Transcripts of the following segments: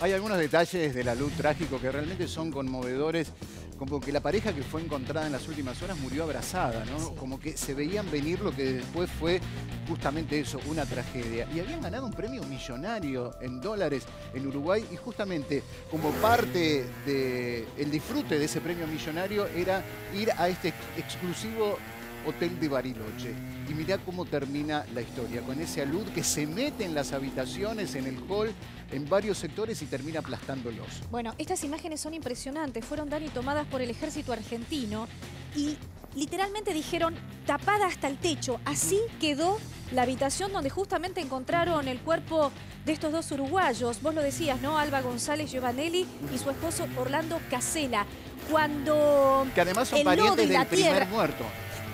Hay algunos detalles de la luz trágico que realmente son conmovedores, como que la pareja que fue encontrada en las últimas horas murió abrazada, ¿no? Como que se veían venir lo que después fue justamente eso, una tragedia. Y habían ganado un premio millonario en dólares en Uruguay y justamente como parte del disfrute de ese premio millonario era ir a este exclusivo Hotel de Bariloche. Y mirá cómo termina la historia, con ese alud que se mete en las habitaciones, en el hall, en varios sectores y termina aplastándolos. Bueno, estas imágenes son impresionantes, fueron Dani tomadas por el ejército argentino y literalmente dijeron tapada hasta el techo. Así quedó la habitación donde justamente encontraron el cuerpo de estos dos uruguayos. Vos lo decías, ¿no? Alba González Giovanelli y su esposo Orlando Casela. Cuando que además son parientes del primer muerto.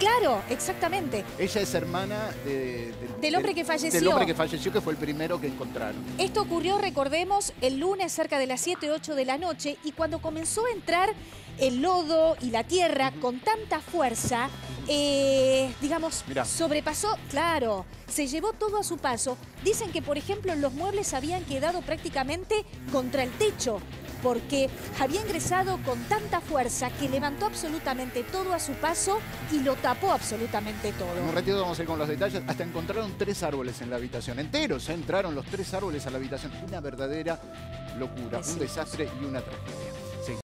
Claro, exactamente. Ella es hermana del hombre que falleció. Del hombre que falleció, que fue el primero que encontraron. Esto ocurrió, recordemos, el lunes cerca de las 7, 8 de la noche y cuando comenzó a entrar el lodo y la tierra con tanta fuerza, eh, digamos, sobrepasó, claro, se llevó todo a su paso. Dicen que, por ejemplo, los muebles habían quedado prácticamente contra el techo porque había ingresado con tanta fuerza que levantó absolutamente todo a su paso y lo tapó absolutamente todo. En un ratito vamos a ir con los detalles. Hasta encontraron tres árboles en la habitación, enteros. ¿eh? Entraron los tres árboles a la habitación. Una verdadera locura, un desastre y una tragedia.